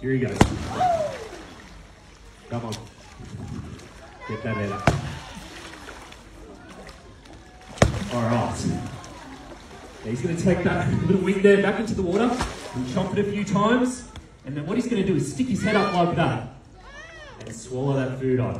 Here he goes. Come on. Get that in. All right. Now he's going to take that little wing there back into the water and chomp it a few times. And then what he's going to do is stick his head up like that and swallow that food on.